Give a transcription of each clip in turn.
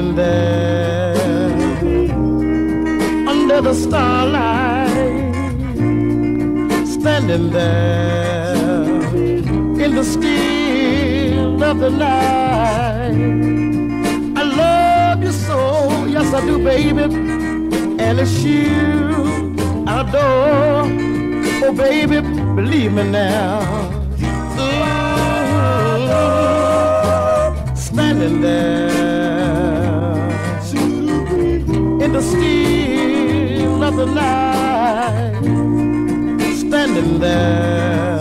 sitting there under the starlight, standing there in the still of the night. I love you so, yes I do, baby, and it's you I adore. Oh, baby, believe me now. standing there the still of the night, standing there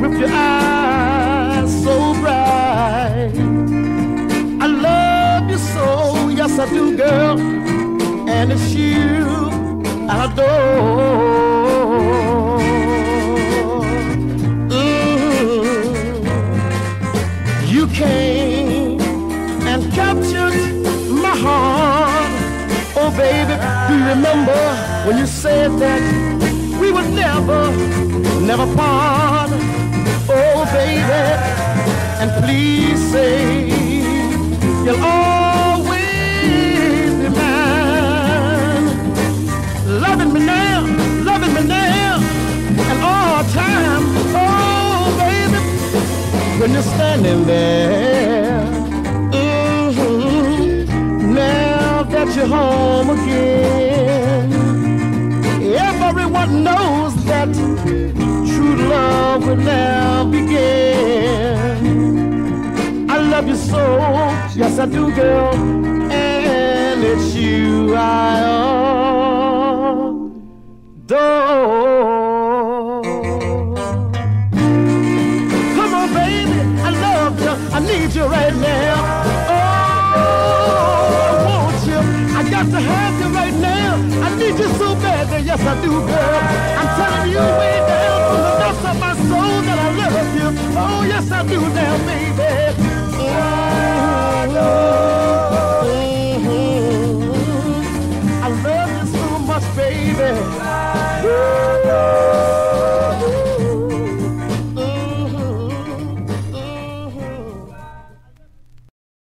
with your eyes so bright. I love you so, yes I do, girl, and it's you I adore. Do you remember when you said that we would never, never part? Oh, baby, and please say you'll always be mine. Loving me now, loving me now, and all time. Oh, baby, when you're standing there. Home again, everyone knows that true love will now begin. I love you so, yes I do, girl, and it's you I matter, yes I do, girl. I'm telling you way down to the depths of my soul that I love you. Oh, yes I do now, baby. Oh, oh, oh, oh. I love you so much, baby.